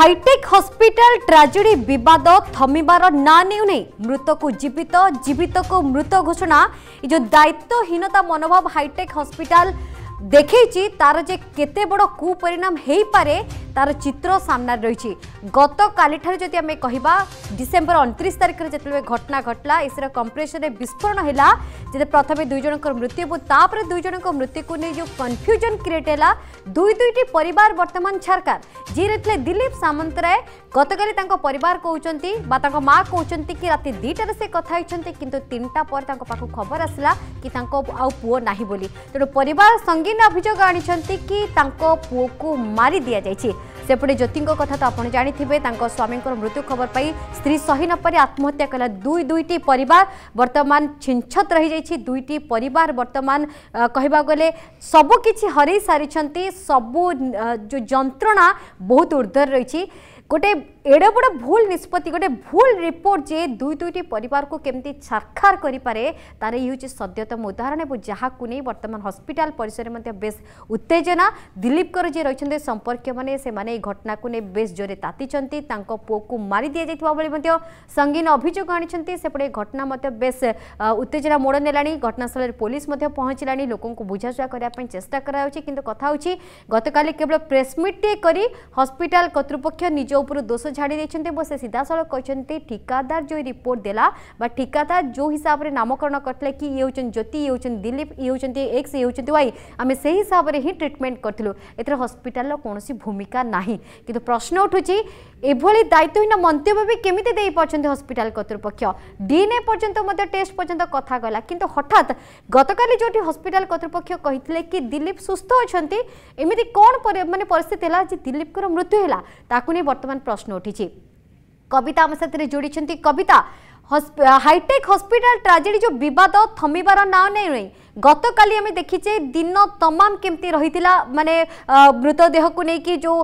hi tech hospital tragedy বিবাদ থমিবার না নেউনি মৃতকু জীবিত জীবিতকু মৃত ঘোষণা এই যে দায়িত্বহীনতা মনোভাব হাইটেক হসপিটাল দেখেইছি তার যে কেতে বড় কুপরিণাম হয়েপরে তার চিত্র সামনার রয়েছে গতকালিঠার যদি আমি কহবা ডিসেম্বর অনতিরিশ তারিখে যেতবে ঘটনা ঘটলা এসির কম্প্রেসরে বিস্ফোরণ হল যেতে প্রথমে দুই জনক মৃত্যু এবং তাপরে দুই জনক মৃত্যুকে নিয়ে যে কনফ্যুজন ক্রিয়েট হল দুই দুইটি পরিবার বর্তমান ছারকার যিয়ে দিলীপ সামন্তরায় গতকালি তাঁর পরিবার কৌঁতি বা তাঁর মা কৌঁতি কি রাতে দুইটার সে কথা হয়েছেন কিন্তু তিনটা পরে তাঁর পাখ খবর আসলা কি তাঁর আুয়ো না বলে তেমন পরিবার সঙ্গীন অভিযোগ আনিছেন কি তাঁর পুকু মারি দিয়া যাই सेपटे ज्योति कथ तो आप जानते हैं स्वामी मृत्यु खबर पाई स्त्री सही न पारे आत्महत्या कला दुई दुईट पर बर्तमान छिंछत रही जाइए दुईट पर बर्तमान कह सबकि हर सारी सबू जो जंत्रणा बहुत ऊर्धर रही गोटे এড়ে বড় ভুল নিষ্পতি গোটে ভুল রিপোর্ট যে দুই দুইটি পরিবারকে কেমতি ছারখার করে তার এই হচ্ছে সদ্যতম উদাহরণ এবং যা বর্তমান হসপিটাল পরিসরে মধ্যে বেশ উত্তেজনা দিলীপকর যে রয়েছেন সম্পর্কীয় মানে সে এই ঘটনাকে নিয়ে বেশ জোরে তাতিছেন তাঁর পুকু মারি দিয়ে যাই বলে সঙ্গীন অভিযোগ আনিছেন সেপটে ঘটনা মধ্যে বেশ উত্তেজনা মোড় নেলা ঘটনাস্থলের পুলিশ মধ্যে পৌঁছলা লোক বুঝাশুঝা করা চেষ্টা করা হচ্ছে কিন্তু কথা হচ্ছে গতকাল কেবল প্রেসমিটটি করে হসপিটাল কর্তৃপক্ষ নিজ উপর দোষ झाड़ी देखते वो से कहते ठिकादार जो रिपोर्ट देला बा ठिकादार जो हिसाब से नामकरण करते कि ये हूँ ज्योति ये हूँ दिलीप ये हूँ एक्स ये हूँ वाई आम से हिसाब से ही ट्रिटमेंट करूँ एथर हस्पिटाल कौन भूमिका ना कि प्रश्न उठू एभली दायित्वहीन मंत्य भी केमी देपार हस्पिटाल कर्तृपक्ष ডিএনএ পর্যন্ত মধ্যে টেস্ট পর্যন্ত কথা গলা কিন্তু হঠাৎ গতকালি যেটি হসপিটাল কর্তৃপক্ষ কহিলে কি দিলীপ সুস্থ অনেক এমিতি কোণ মানে পরিস্থিতি হল যে দিলীপর মৃত্যু হল ଉଠିଛି কবিতা আমার সাথে যোড়ি কবিতা हाइटेक हस्पिटाल ट्राजेडी जो बिवाद थमार ना नहीं गत काली आम देखीचे दिन तमाम केमती रही मानने मृतदेह को लेकिन जो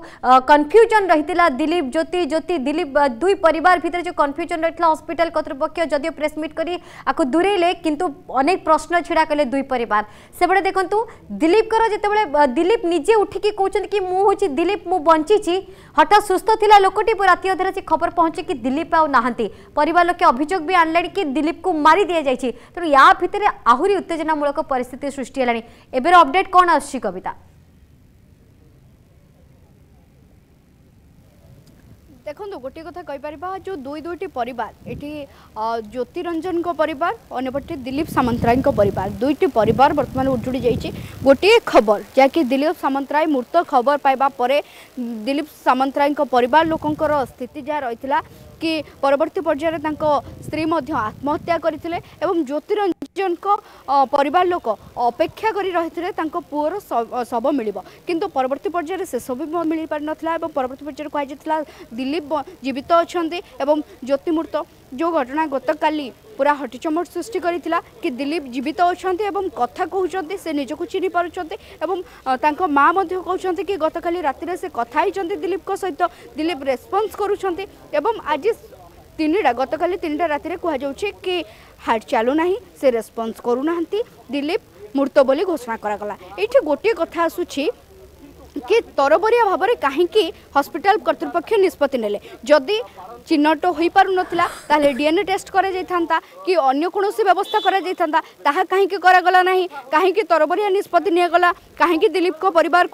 कन्फ्यूजन रही दिलीप ज्योति ज्योति दिलीप दुई पर भितर जो कन्फ्यूजन रही है हस्पिटाल करतृपक्ष जदिव प्रेस मिट कर दूरेले कितु अनेक प्रश्न छिड़ा कले दुई पर देखूँ दिलीप कर जो दिलीप निजे उठिकी कौन कि मुझे दिलीप मु बंची हठात सुस्था लोकटी रात अधरा खबर पहुँचे कि दिलीप आउ ना पर अभोग अभोग भी आने की दिलीप को मारी दिया जाए तेणु तो या भितर आहरी उत्तेजनामूलक पिस्थित सृष्टि एबर अपडेट कौन आविता देखो गोटे कथा कहीपर जो दुई दुईटी पर ज्योतिरंजन पर दिलीप सामंतराय पर दुईट पर बर्तमान उजुड़ी जाइए गोटे खबर जैक दिलीप सामंतराय मृत खबर पाइबा दिलीप सामंतराय पर लोकंर स्थित जहाँ रही କି ପରବର୍ତ୍ତୀ ପର୍ଯ୍ୟାୟରେ ତାଙ୍କ ସ୍ତ୍ରୀ ମଧ୍ୟ ଆତ୍ମହତ୍ୟା କରିଥିଲେ ଏବଂ ଜ୍ୟୋତିରଞ୍ଜନଙ୍କ ପରିବାର ଲୋକ ଅପେକ୍ଷା କରି ରହିଥିଲେ ତାଙ୍କ ପୁଅର ଶବ ମିଳିବ କିନ୍ତୁ ପରବର୍ତ୍ତୀ ପର୍ଯ୍ୟାୟରେ ସେସବୁ ମିଳିପାରିନଥିଲା ଏବଂ ପରବର୍ତ୍ତୀ ପର୍ଯ୍ୟାୟରେ କୁହାଯାଇଥିଲା ଦିଲ୍ଲୀପ ଜୀବିତ ଅଛନ୍ତି ଏବଂ ଜ୍ୟୋତିମୂର୍ତ୍ତ ଯେଉଁ ଘଟଣା ଗତକାଲି পুরা হটিচমট সৃষ্টি করেছিল কি দিলীপ জীবিত অনেক এবং কথা কুমার সে নিজকে চিনি পুঁচ এবং তাঁর মা কুমার কি গতকাল রাতে সে কথা হয়েছেন দিলীপ সহিত দিলীপ রেসপন্স করছেন এবং আজ তিনটা গতকাল তিনটা রাতে কুহযাচ্ছে কি হার্ট চালু না সে রেসপন্স করু না দিলীপ মৃত বলে ঘোষণা করা এইটি গোটিয়ে কথা আসুছি টিকে তরবরিয়া ভাবে কাহিকি হসপিটাল কর্তৃপক্ষ নিষ্পতি নেলে যদি চিহ্নট হয়েপারু নথিলা তাহলে ডিএনএ টেস্ট করা যাইতা কি অন্য কোণী ব্যবস্থা করা যাইতা তাহা কাহিকি করাগলা না কাহিকি তরবরিয়া নিষ্পতি নিয়েগলা কাহিকি দিলীপ পরিবার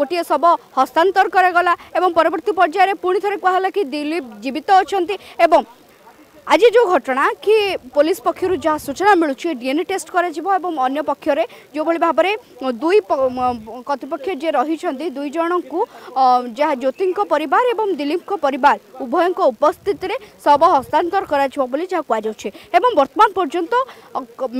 গোটিয়ে শব হস্তান্তর করাগলা এবং পরবর্তী পর্যায়ে পুঁথরে কুহলা কি দিলীপ জীবিত অনেক এবং আজি যে ঘটনা কি পুলিশ পক্ষ যা সূচনা মিলুছে ডিএনএ টেস্ট করা এবং অন্য পক্ষের যেভাবে ভাবে দুই কর্তৃপক্ষ যে রয়েছেন দুই জনক যা জ্যোতি পরিবার এবং দিলীপ পরিবার উভয় উপস্থিতি শব হস্তান্তর করা বলে যা কুযাচ্ছে এবং বর্তমান পর্যন্ত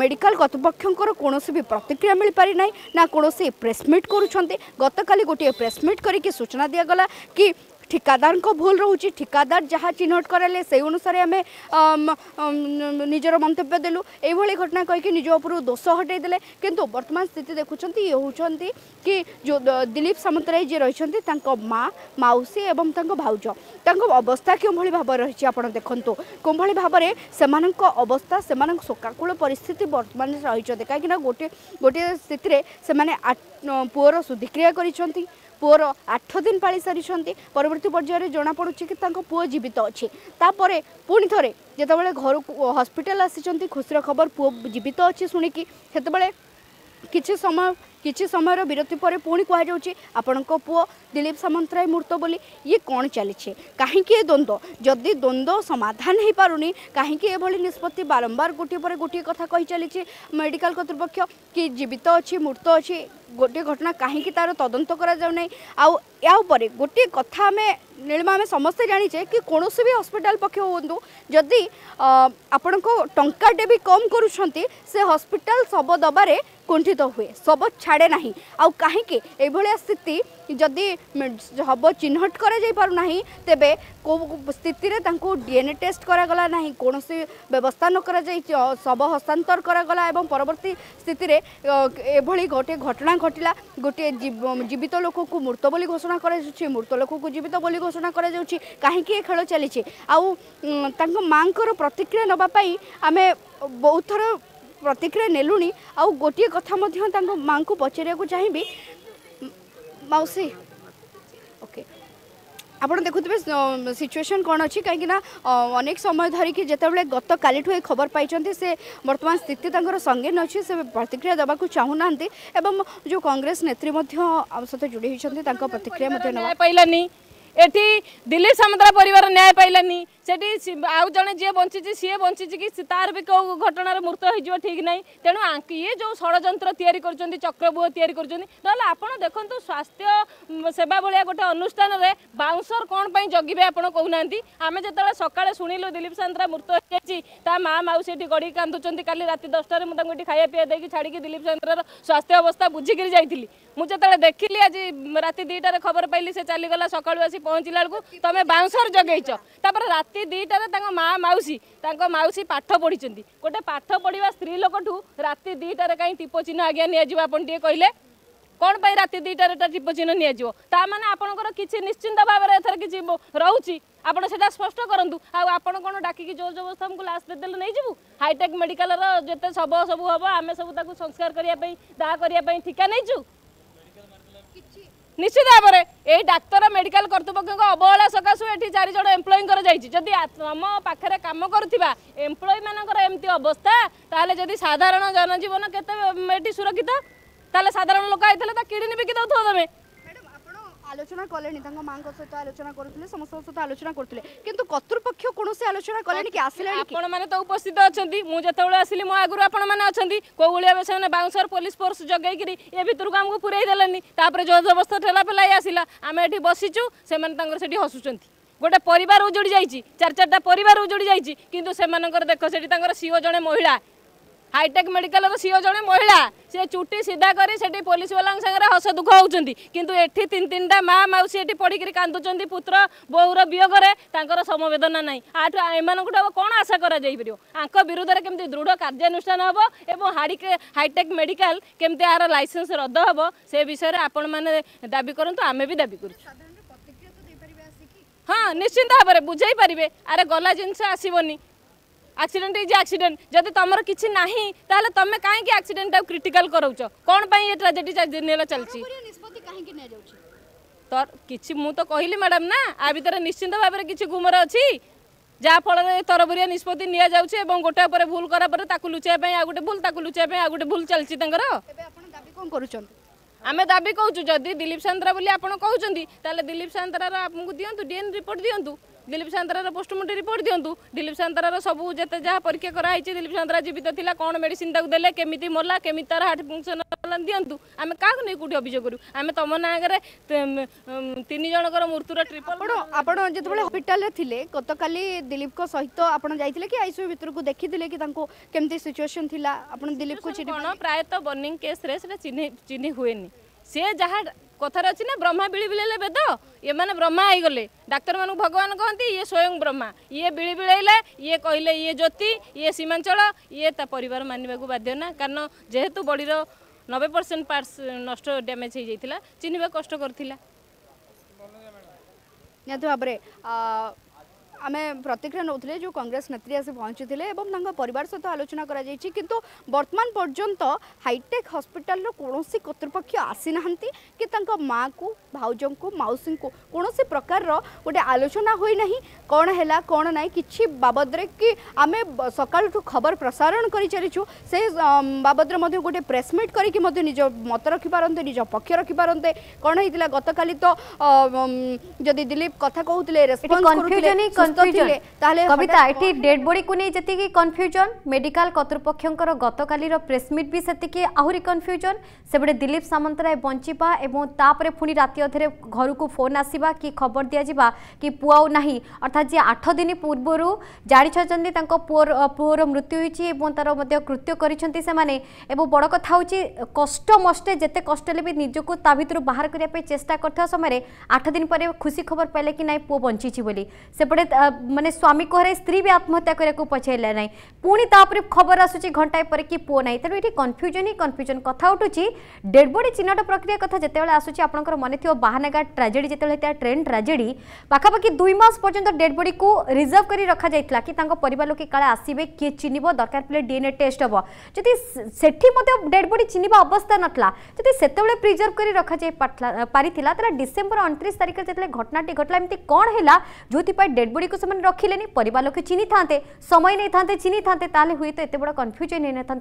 মেডিকাল কর্তৃপক্ষর কোণী বি প্রতিক্রিয়া মিপারি না না কোণী প্রেসমিট করছেন গতকাল গোটিয়ে প্রেসমিট করি সূচনা দিগলা কি ঠিকাদারঙ্ক ভুল রয়েছে ঠিকাদার যা চিহ্নট করালে সেই অনুসারে আমি নিজের মন্তব্য দেলু এইভাবে ঘটনা কী নিজ উপর দোষ হটাই দেলে কিন্তু বর্তমান স্থিতি দেখুছেন ইয়ে হচ্ছেন কি দিলীপ সামন্তরায় যে রয়েছেন তাঁর মা মাউসী এবং তাঁর ভাউজ তাঁর অবস্থা কেউভাবে ভাবে রয়েছে আপনার দেখুন কেউভাবে ভাবে সে অবস্থা সে শোকাকুল পরিস্থিতি বর্তমান রয়েছে কিনা গোটি গোটি স্থিতি সে পুয়র শুদ্ধিক্রিয়া করেছেন পুଅর আঠ দিন পাড়ি সারি পরবর্তী পর্যায়ে জনাপড়ুছে কি তাঁর পুয় জীবিত অপরে তাপরে পুঁ থরে যেতবে ঘর হসপিটাল আসিছেন খুশির খবর পুয় জীবিত অছে শুণিকি সেতবে কিছু সময় কিছু সময়ের বিরতি পরে পুঁ কুহযাচ্ছে আপনার পুয় દિલીપ સામંતરાય મૃત્યુબોલી ઈ કોણ ચાલીછે કાહીંકી એ દ્વંદ્વ જદી દ્વંદ્વ સમાધાન ହୋଇପାରୁନି କାହିଁକି ଏଭଳି ନିଷ୍ପତ୍ତି ବାରମ୍ବାର ଗୋଟିଏ ପରେ ଗୋଟିଏ କଥା କହିଚାଲିଛି ମେଡ଼ିକାଲ କର୍ତ୍ତୃପକ୍ଷ କି ଜୀବିତ ଅଛି ମୃତ ଅଛି ଗୋଟିଏ ଘଟଣା କାହିଁକି ତାର ତଦନ୍ତ କରାଯାଉନାହିଁ ଆଉ ଏହା ଉପରେ ଗୋଟିଏ କଥା ଆମେ ନୀଳିମା ଆମେ ସମସ୍ତେ ଜାଣିଛେ କି କୌଣସି ବି ହସ୍ପିଟାଲ ପକ୍ଷ ହୁଅନ୍ତୁ ଯଦି ଆପଣଙ୍କ ଟଙ୍କାଟେ ବି କମ୍ କରୁଛନ୍ତି ସେ ହସ୍ପିଟାଲ ଶବ ଦେବାରେ କୁଣ୍ଠିତ ହୁଏ ଶବ ଛାଡ଼େ ନାହିଁ ଆଉ କାହିଁକି ଏଭଳିଆ ସ୍ଥିତି ଯଦି ଶବ ଚିହ୍ନଟ କରାଯାଇପାରୁନାହିଁ ତେବେ କେଉଁ ସ୍ଥିତିରେ ତାଙ୍କୁ ଡିଏନ୍ଏ ଟେଷ୍ଟ କରାଗଲା ନାହିଁ କୌଣସି ବ୍ୟବସ୍ଥା ନ କରାଯାଇଛି ଶବ ହସ୍ତାନ୍ତର କରାଗଲା ଏବଂ ପରବର୍ତ୍ତୀ ସ୍ଥିତିରେ ଏଭଳି ଗୋଟିଏ ଘଟଣା ଘଟିଲା ଗୋଟିଏ ଜୀବିତ ଲୋକକୁ ମୃତ ବୋଲି ଘୋଷଣା କରାଯାଉଛି ମୃତ ଲୋକକୁ ଜୀବିତ ବୋଲି ଘୋଷଣା କରାଯାଉଛି କାହିଁକି ଏ ଖେଳ ଚାଲିଛି ଆଉ ତାଙ୍କ ମାଆଙ୍କର ପ୍ରତିକ୍ରିୟା ନେବା ପାଇଁ ଆମେ ବହୁତ ଥର ପ୍ରତିକ୍ରିୟା ନେଲୁଣି ଆଉ ଗୋଟିଏ କଥା ମଧ୍ୟ ତାଙ୍କ ମାଆଙ୍କୁ ପଚାରିବାକୁ ଚାହିଁବି ମାଉସୀ ଆପଣ ଦେଖୁଥିବେ ସିଚୁଏସନ୍ କ'ଣ ଅଛି କାହିଁକିନା ଅନେକ ସମୟ ଧରିକି ଯେତେବେଳେ ଗତକାଲିଠୁ ଏ ଖବର ପାଇଛନ୍ତି ସେ ବର୍ତ୍ତମାନ ସ୍ଥିତି ତାଙ୍କର ସଙ୍ଗୀନ ଅଛି ସେ ପ୍ରତିକ୍ରିୟା ଦେବାକୁ ଚାହୁଁନାହାନ୍ତି ଏବଂ ଯେଉଁ କଂଗ୍ରେସ ନେତ୍ରୀ ମଧ୍ୟ ଆମ ସହିତ ଯୋଡ଼ି ହୋଇଛନ୍ତି ତାଙ୍କ ପ୍ରତିକ୍ରିୟା ମଧ୍ୟ ନେବା ପାଇଲାନି ଏଠି ଦିଲ୍ଲୀପ ସାମନ୍ତରା ପରିବାର ନ୍ୟାୟ ପାଇଲାନି সেটি আউ জন যে বঞ্চিছে সি বঞ্চিছে কি তার বি কেউ ঘটনার মৃত হয়ে ঠিক না তেমন ইয়ে যে ষড়যন্ত্র তৈরি করছেন চক্রবুহ তৈরি করছেন নহলে আপনার দেখুন স্বাস্থ্য সেবা ভাগ গোটে অনুষ্ঠানের বাউন্সর কোণ পাই জগিবে আপনার কৌ না আমি যেত সকালে শুণিলু দিলীপ সান্ত্রা মৃত হয়ে যাই তা মা মাউ সেটি গড়ি কান্দুচ্ছেন কালি রাতে দশটার মু এটি খাইয়া পিয়া দিয়ে ছাড়ি দিলীপ সান্ত্রার স্বাস্থ্য অবস্থা বুঝিকি যাই মু যেত দেখিলি আজ রাতে দুইটার খবর পাইলি সে চালগলা সকাল আসি পৌঁছিলা বেড়ে তুমি বাউন্সর জগাইছ তাপরে রাতে ରାତି ଦୁଇଟାରେ ତାଙ୍କ ମା ମାଉସୀ ତାଙ୍କ ମାଉସୀ ପାଠ ପଢ଼ିଛନ୍ତି ଗୋଟେ ପାଠ ପଢ଼ିବା ସ୍ତ୍ରୀ ଲୋକଠୁ ରାତି ଦୁଇଟାରେ କାହିଁ ଟିପ ଚିହ୍ନ ଆଜ୍ଞା ନିଆଯିବ ଆପଣ ଟିକେ କହିଲେ କ'ଣ ପାଇଁ ରାତି ଦୁଇଟାରେ ତା ଟିପ ଚିହ୍ନ ନିଆଯିବ ତା ମାନେ ଆପଣଙ୍କର କିଛି ନିଶ୍ଚିନ୍ତ ଭାବରେ ଏଥର କିଛି ରହୁଛି ଆପଣ ସେଟା ସ୍ପଷ୍ଟ କରନ୍ତୁ ଆଉ ଆପଣ କ'ଣ ଡାକିକି ଯେଉଁ ଯେଉଁ ଅବସ୍ଥା କ୍ଲାସ୍ ଦେଇଦେଲେ ନେଇଯିବୁ ହାଇଟେକ୍ ମେଡ଼ିକାଲର ଯେତେ ଶବ ସବୁ ହବ ଆମେ ସବୁ ତାକୁ ସଂସ୍କାର କରିବା ପାଇଁ ଦାହ କରିବା ପାଇଁ ଠିକା ନେଇଛୁ নিশ্চিত ভাবে এই ডাক্তার মেডিকাল কর্তৃপক্ষ অবহেলা সকাশু এটি চারিজন এমপ্লয়ীঙ্কর যাই যদি আম পাখে কাম করুবা এমপ্লয়ী মানকর এমতি অবস্থা তাহলে যদি সাধারণ জনজীবন কেতে এটি সুরক্ষিত তাহলে সাধারণ লোক আইলে তা কিডনি বিকি দেওয়া তুমি আলোচনা কলে তাঙ্ক মা সহ আলোচনা করুলে সমস্ত সহ আলোচনা করুলে কিন্তু কর্তৃপক্ষ কোনসে আলোচনা কলে কি আসলে আপন মানে তো উপস্থিত অনেক মু যেতবে আসিলি মো আগর আপন মানে অনেক কোভাবে সে বাউন্সর পুলিশ ফোর্স জগাই জগাইকি এ ভিতর ভিতরক আমি পুরাই দেলেনি দেলে তাপরে জবরদস্ত ঠেলা পেলাই আসিলা আমি এটি বসিছু সেমান সে সেটি হসুচার গোটে পরিবার উজুড়ি যাইছি চার চারটা পরিবার উজুড়ি যাইছি কিন্তু সেমানকর দেখো সেটি ତାଙ୍କର সিও জনে মহিলা ହାଇଟେକ୍ ମେଡ଼ିକାଲର ସିଓ ଜଣେ ମହିଳା ସେ ଚୁଟି ସିଧା କରି ସେଠି ପୋଲିସବାଲାଙ୍କ ସାଙ୍ଗରେ ହସ ଦୁଃଖ ହେଉଛନ୍ତି କିନ୍ତୁ ଏଠି ତିନି ତିନିଟା ମାଆ ମାଉସୀ ଏଠି ପଡ଼ିକିରି କାନ୍ଦୁଛନ୍ତି ପୁତ୍ର ବୋହୂର ବିୟୋଗରେ ତାଙ୍କର ସମବେଦନା ନାହିଁ ଆଠୁ ଏମାନଙ୍କଠୁ କ'ଣ ଆଶା କରାଯାଇପାରିବ ତାଙ୍କ ବିରୁଦ୍ଧରେ କେମିତି ଦୃଢ଼ କାର୍ଯ୍ୟାନୁଷ୍ଠାନ ହେବ ଏବଂ ହାଡ଼ିକେ ହାଇଟେକ୍ ମେଡ଼ିକାଲ କେମିତି ଏହାର ଲାଇସେନ୍ସ ରଦ୍ଦ ହେବ ସେ ବିଷୟରେ ଆପଣମାନେ ଦାବି କରନ୍ତୁ ଆମେ ବି ଦାବି କରୁଛୁ ହଁ ନିଶ୍ଚିନ୍ତ ଭାବରେ ବୁଝାଇ ଆରେ ଗଲା ଜିନିଷ ଆସିବନି ଆକ୍ସିଡେଣ୍ଟ ଇଜ୍ ଆକ୍ସିଡେଣ୍ଟ ଯଦି ତମର କିଛି ନାହିଁ ତାହେଲେ ତମେ କାହିଁକି ଆକ୍ସିଡେଣ୍ଟଟାକୁ କ୍ରିଟିକାଲ କରାଉଛ କ'ଣ ପାଇଁ ଏ ଟ୍ରାଜେଡି ନେଲା ଚାଲିଛି ତ କିଛି ମୁଁ ତ କହିଲି ମ୍ୟାଡ଼ାମ୍ ନା ଆ ଭିତରେ ନିଶ୍ଚିନ୍ତ ଭାବରେ କିଛି ଗୁମର ଅଛି ଯାହାଫଳରେ ତରବରିଆ ନିଷ୍ପତ୍ତି ନିଆଯାଉଛି ଏବଂ ଗୋଟାଏ ପରେ ଭୁଲ କରା ପରେ ତାକୁ ଲୁଚାଇବା ପାଇଁ ଆଉ ଗୋଟେ ଭୁଲ ତାକୁ ଲୁଚାଇବା ପାଇଁ ଆଉ ଗୋଟେ ଭୁଲ ଚାଲିଛି ତାଙ୍କର କ'ଣ କରୁଛନ୍ତି ଆମେ ଦାବି କରୁଛୁ ଯଦି ଦିଲ୍ଲୀପ ସାନ୍ତ୍ରା ବୋଲି ଆପଣ କହୁଛନ୍ତି ତାହେଲେ ଦିଲ୍ଲୀପ ସାନ୍ତ୍ରାର ଆପଣଙ୍କୁ ଦିଅନ୍ତୁ ଡିଏନ୍ ରିପୋର୍ଟ ଦିଅନ୍ତୁ দিলীপ সাঁତରାর পোস্টমর্টম রিপোর্ট দিও দিলীপ সাঁতরার সবু যেতে যা পরীক্ষা করা হয়েছে দিলীপ সাঁতরা জীবিত লা কোণ মেডিসিন তাকে দেলে কেমিতি মরলা কেমিতি তার হার্ট ফংশন দিও আমি কাহু নিয়ে কোটি অভিযোগ করু আমি তম নাগরে তিন জনকর মৃত্যুর ট্রিপল আপনার যেতবে হসপিটালে লে গতকালি দিলীপ সহিত আপনার যাই কি আইসিউ ভিতরক দেখিলে কি তাঁকু কেমতি সিচুয়েসন লা আপনার দিলীপ প্রায়ত বর্নিং কেস্রে সেটা চিহ্নি চিহ্নি হুয়ে সে যা কথার আছে না ব্রহ্মা বিড়ি বিড়াইলে বেদ এমানে ব্রহ্মা হয়েগলে ডাক্তার মানুষ ভগবান কহতি ইয়ে স্বয়ং ব্রহ্মা ইয়ে বিড়ি বিড়াইলে ইয়ে কহিলে ইয়ে জ্যোতি ইয়ে সীমাঞ্চল ইয়ে তা পরিবার মানবাকে বাধ্য না কারণ যেহেতু বডির নবে পরসেন্ট পার্টস নষ্ট ড্যামেজ হয়ে যাই চিহ্নবা কষ্ট করুলা নিহতি ভাবে आम प्रतिक्रिया नौते जो कंग्रेस नेत्री आसी पहुँची थे पर सहित आलोचना किंतु बर्तमान पर्यटन हाइटेक् हस्पिटाल कौन करतृपक्ष आसी ना कि माँ को भाज को मौसमी को कौन प्रकार गोटे आलोचना होना कौन है कौन ना कि बाबद कि आम सका खबर प्रसारण कर चलीचु से बाबद गोटे प्रेसमिट करत मत रखिपारे निज पक्ष रखिपारे कौन होता काली तो जदि दिलीप कथा कहते रेस्पन्स অসুস্থ ଥିଲେ তাহলে কবিতা এটি ডেড বডি কু নেই যেতিকি কনফ্যুজন মেডিকাল কর্তৃপক্ষঙ্কর গতকালির প্রেস মিট বি সেতিকি আহুরি কনফ্যুজন সেপটে দিলীপ সামন্তরায় বঞ্চিবা এবং তাপরে পুনি রাতি অধেরে ঘরকু ফোন আসিবা কি খবর দিয়াযিবা কি পুয়াও নাহি অর্থাৎ যে আঠ দিন পূর্বরু জাড়িছন্তি তাঙ্ক পুয়র পুয়র মৃত্যু হয়েছি এবং তার মধ্যে কৃত্য করেছেন সেমানে এবং বড় কথা হচ্ছে কষ্ট মষ্টে যেতে কষ্ট হলে বি নিজকু তা ভিতর বাহার করা চেষ্টা করতে সময় আঠ দিন পরে খুশি খবর পাইলে কি না পুয় বঞ্চিছি বলে সেপটে ମାନେ ସ୍ୱାମୀକୁ ହରାଇ ସ୍ତ୍ରୀ ବି ଆତ୍ମହତ୍ୟା କରିବାକୁ ପଛେଇଲେ ନାହିଁ ପୁଣି ତାପରେ ଖବର ଆସୁଛି ଘଣ୍ଟାଏ ପରେ କି ପୁଅ ନାହିଁ ତେଣୁ ଏଠି କନଫ୍ୟୁଜନ୍ ହିଁ କନଫ୍ୟୁଜନ୍ କଥା ଉଠୁଛି ଡେଡ୍ ବଡି ଚିହ୍ନଟ ପ୍ରକ୍ରିୟା କଥା ଯେତେବେଳେ ଆସୁଛି ଆପଣଙ୍କର ମନେ ଥିବ ବାହାନାଗା ଟ୍ରାଜେଡି ଯେତେବେଳେ ହେଇଥିଲା ଟ୍ରେନ୍ ଟ୍ରାଜେଡି ପାଖାପାଖି ଦୁଇ ମାସ ପର୍ଯ୍ୟନ୍ତ ଡେଡ୍ ବଡିକୁ ରିଜର୍ଭ କରି ରଖାଯାଇଥିଲା କି ତାଙ୍କ ପରିବାର ଲୋକେ କାଳେ ଆସିବେ କିଏ ଚିହ୍ନିବ ଦରକାର ପଡ଼ିଲେ ଡିଏନ୍ଏ ଟେଷ୍ଟ ହେବ ଯଦି ସେଠି ମଧ୍ୟ ଡେଡ୍ ବଡି ଚିହ୍ନିବା ଅବସ୍ଥା ନଥିଲା ଯଦି ସେତେବେଳେ ପ୍ରିଜର୍ଭ କରି ରଖାଯାଇ ପାରିଥିଲା ତାହେଲେ ଡିସେମ୍ବର ଅଣତିରିଶ ତାରିଖରେ ଯେତେବେଳେ ଘଟଣାଟି ଘଟିଲା ଏମିତି କ'ଣ ହେଲା ଯେଉଁଥିପାଇଁ ଡେଡ୍ ବଡି গুড়ি সে রখিলে পরিবার লোকে চিনি থাকে সময় নেই থাকে চিনি থাকে তাহলে হুয়েত এত বড় কনফ্যুজন হয়ে নথা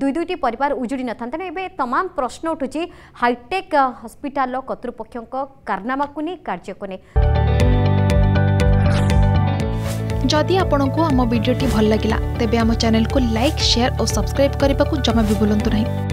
দুই দুইটি পরিবার উজুড়ি নথা তেমন এবে তমাম প্রশ্ন উঠুছি হাইটেক হসপিটাল কর্তৃপক্ষ কারনামাকু নিয়ে কার্যকু নিয়ে যদি আপনার আম ভিডিওটি ভাল লাগিলা তেবে আম চ্যানেলকে লাইক সেয়ার ও সবসক্রাইব করা জমা বি ভুলতু না